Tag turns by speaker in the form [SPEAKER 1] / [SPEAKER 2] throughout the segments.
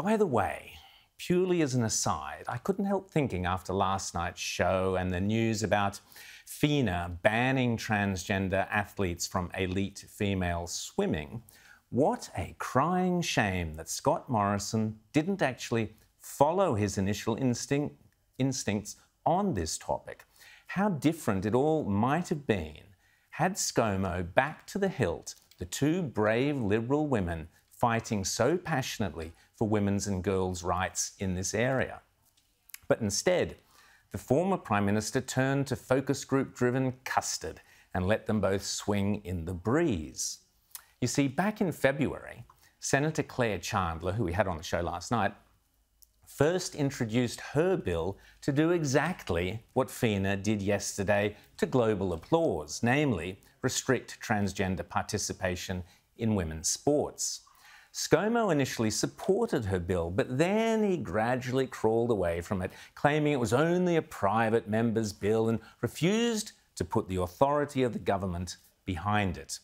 [SPEAKER 1] By the way, purely as an aside, I couldn't help thinking after last night's show and the news about FINA banning transgender athletes from elite female swimming. What a crying shame that Scott Morrison didn't actually follow his initial instinct, instincts on this topic. How different it all might have been had ScoMo back to the hilt the two brave Liberal women fighting so passionately for women's and girls' rights in this area. But instead, the former Prime Minister turned to focus group driven custard and let them both swing in the breeze. You see, back in February, Senator Claire Chandler, who we had on the show last night, first introduced her bill to do exactly what FINA did yesterday to global applause, namely restrict transgender participation in women's sports. ScoMo initially supported her bill, but then he gradually crawled away from it, claiming it was only a private member's bill and refused to put the authority of the government behind it.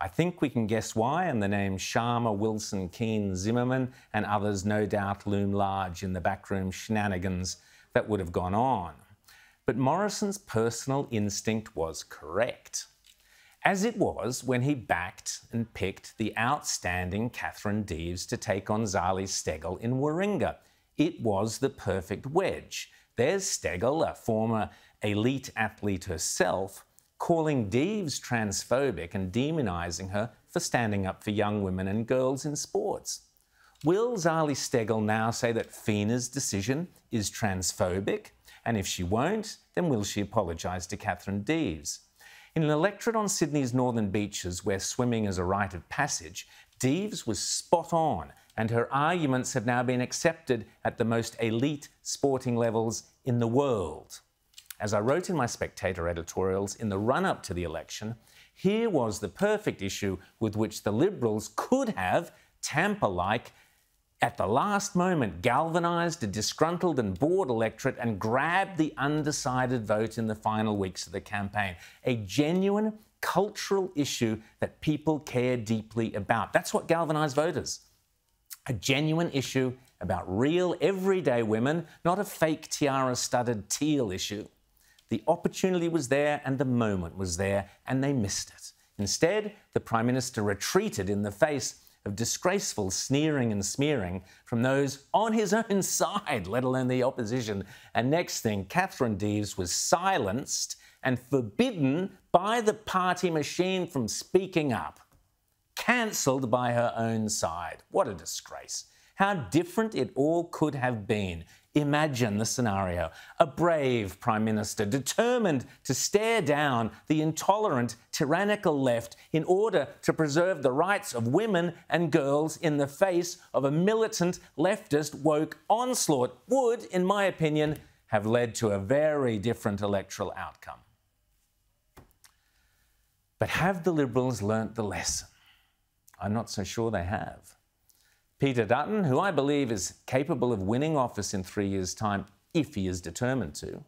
[SPEAKER 1] I think we can guess why, and the names Sharma, Wilson, Kean, Zimmerman, and others no doubt loom large in the backroom shenanigans that would have gone on. But Morrison's personal instinct was correct as it was when he backed and picked the outstanding Catherine Deves to take on Zali Steggall in Warringah. It was the perfect wedge. There's Steggall, a former elite athlete herself, calling Deves transphobic and demonising her for standing up for young women and girls in sports. Will Zali Steggall now say that FINA's decision is transphobic? And if she won't, then will she apologise to Catherine Deves? In an electorate on Sydney's northern beaches where swimming is a rite of passage, Deves was spot on, and her arguments have now been accepted at the most elite sporting levels in the world. As I wrote in my Spectator editorials in the run up to the election, here was the perfect issue with which the Liberals could have, Tampa like, at the last moment galvanised a disgruntled and bored electorate and grabbed the undecided vote in the final weeks of the campaign. A genuine cultural issue that people care deeply about. That's what galvanised voters. A genuine issue about real, everyday women, not a fake tiara studded teal issue. The opportunity was there and the moment was there, and they missed it. Instead, the Prime Minister retreated in the face of disgraceful sneering and smearing from those on his own side, let alone the opposition. And next thing, Catherine Deves was silenced and forbidden by the party machine from speaking up, cancelled by her own side. What a disgrace. How different it all could have been Imagine the scenario a brave Prime Minister determined to stare down the intolerant, tyrannical left in order to preserve the rights of women and girls in the face of a militant, leftist, woke onslaught would, in my opinion, have led to a very different electoral outcome. But have the Liberals learnt the lesson? I'm not so sure they have. Peter Dutton, who I believe is capable of winning office in three years' time if he is determined to,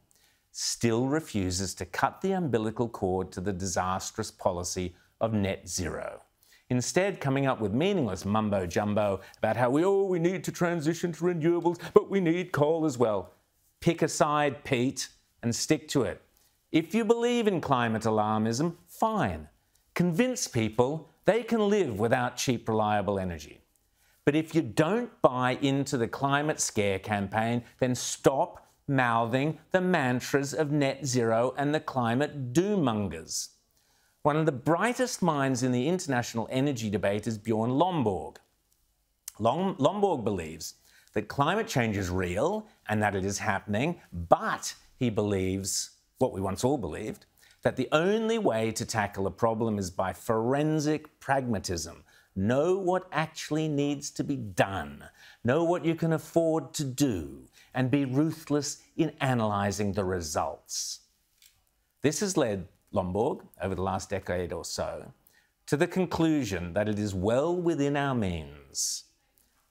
[SPEAKER 1] still refuses to cut the umbilical cord to the disastrous policy of net zero. Instead, coming up with meaningless mumbo jumbo about how we, oh, we need to transition to renewables, but we need coal as well. Pick a side, Pete, and stick to it. If you believe in climate alarmism, fine. Convince people they can live without cheap, reliable energy. But if you don't buy into the climate scare campaign, then stop mouthing the mantras of net zero and the climate doommongers. One of the brightest minds in the international energy debate is Bjorn Lomborg. Lomborg believes that climate change is real and that it is happening, but he believes, what we once all believed, that the only way to tackle a problem is by forensic pragmatism, Know what actually needs to be done. Know what you can afford to do. And be ruthless in analysing the results. This has led Lomborg, over the last decade or so, to the conclusion that it is well within our means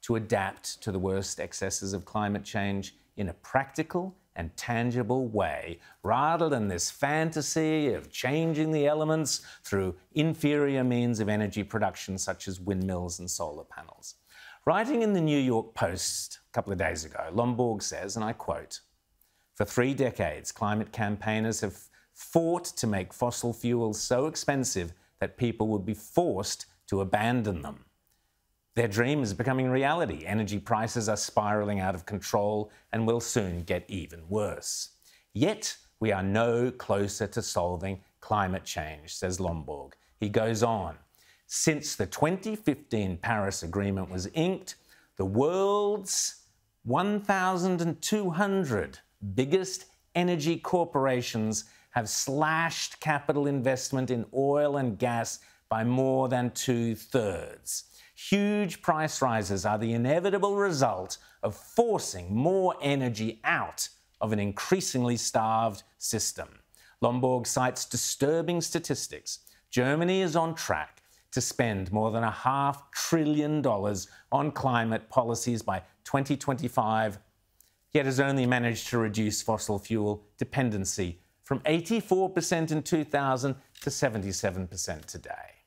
[SPEAKER 1] to adapt to the worst excesses of climate change in a practical and tangible way, rather than this fantasy of changing the elements through inferior means of energy production, such as windmills and solar panels. Writing in the New York Post a couple of days ago, Lomborg says, and I quote, For three decades, climate campaigners have fought to make fossil fuels so expensive that people would be forced to abandon them. Their dream is becoming reality. Energy prices are spiraling out of control and will soon get even worse. Yet, we are no closer to solving climate change, says Lomborg. He goes on. Since the 2015 Paris Agreement was inked, the world's 1,200 biggest energy corporations have slashed capital investment in oil and gas by more than two thirds. Huge price rises are the inevitable result of forcing more energy out of an increasingly starved system. Lomborg cites disturbing statistics. Germany is on track to spend more than a half trillion dollars on climate policies by 2025, yet has only managed to reduce fossil fuel dependency from 84% in 2000 to 77% today.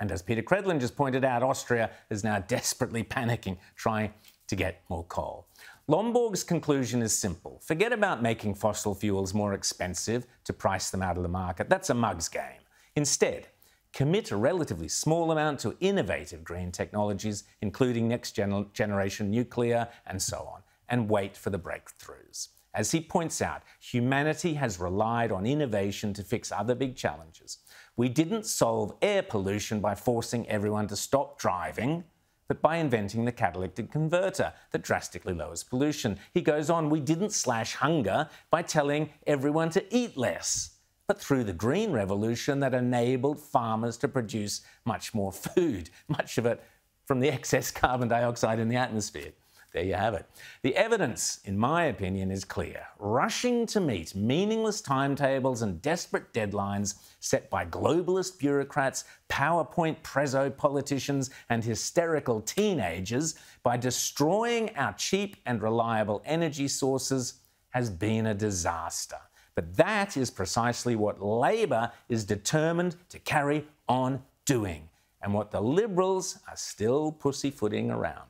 [SPEAKER 1] And as Peta Credlin just pointed out, Austria is now desperately panicking, trying to get more coal. Lomborg's conclusion is simple. Forget about making fossil fuels more expensive to price them out of the market. That's a mug's game. Instead, commit a relatively small amount to innovative green technologies, including next gen generation nuclear and so on, and wait for the breakthroughs. As he points out, humanity has relied on innovation to fix other big challenges. We didn't solve air pollution by forcing everyone to stop driving, but by inventing the catalytic converter that drastically lowers pollution. He goes on, we didn't slash hunger by telling everyone to eat less, but through the green revolution that enabled farmers to produce much more food, much of it from the excess carbon dioxide in the atmosphere. There you have it. The evidence, in my opinion, is clear. Rushing to meet meaningless timetables and desperate deadlines set by globalist bureaucrats, PowerPoint prezzo politicians, and hysterical teenagers by destroying our cheap and reliable energy sources has been a disaster. But that is precisely what Labor is determined to carry on doing, and what the Liberals are still pussyfooting around.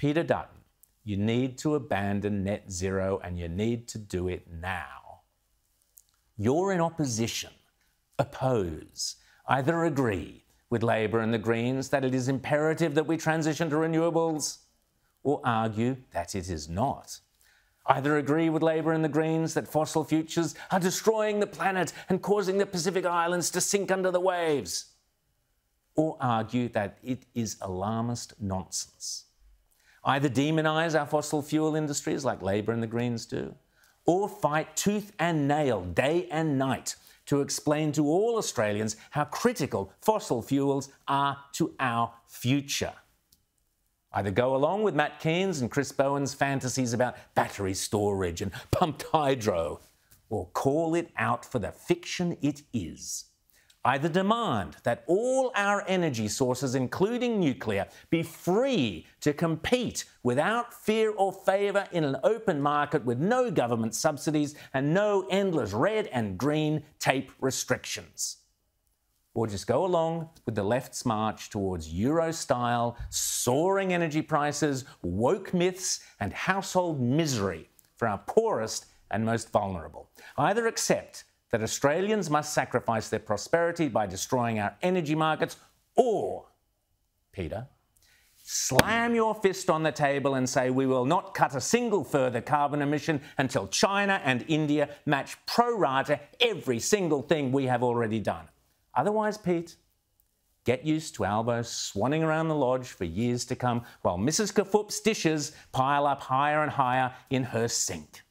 [SPEAKER 1] Peter Dutton, you need to abandon net zero and you need to do it now. You're in opposition. Oppose. Either agree with Labor and the Greens that it is imperative that we transition to renewables, or argue that it is not. Either agree with Labor and the Greens that fossil futures are destroying the planet and causing the Pacific Islands to sink under the waves, or argue that it is alarmist nonsense. Either demonize our fossil fuel industries like Labor and the Greens do, or fight tooth and nail day and night to explain to all Australians how critical fossil fuels are to our future. Either go along with Matt Kean's and Chris Bowen's fantasies about battery storage and pumped hydro, or call it out for the fiction it is either demand that all our energy sources, including nuclear, be free to compete without fear or favour in an open market with no government subsidies and no endless red and green tape restrictions. Or just go along with the left's march towards Euro style, soaring energy prices, woke myths, and household misery for our poorest and most vulnerable. Either accept that Australians must sacrifice their prosperity by destroying our energy markets, or, Peter, slam your fist on the table and say we will not cut a single further carbon emission until China and India match pro rata every single thing we have already done. Otherwise, Pete, get used to Albo swanning around the lodge for years to come while Mrs. Kafup's dishes pile up higher and higher in her sink.